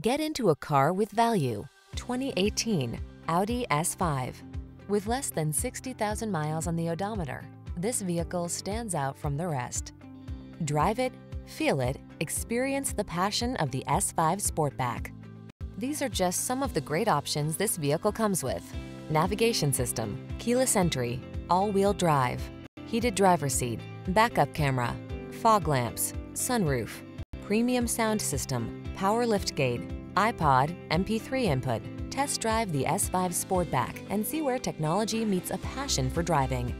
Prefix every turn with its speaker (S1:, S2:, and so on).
S1: Get into a car with value. 2018 Audi S5. With less than 60,000 miles on the odometer, this vehicle stands out from the rest. Drive it, feel it, experience the passion of the S5 Sportback. These are just some of the great options this vehicle comes with. Navigation system, keyless entry, all-wheel drive, heated driver seat, backup camera, fog lamps, sunroof, premium sound system, power liftgate, iPod, MP3 input. Test drive the S5 Sportback and see where technology meets a passion for driving.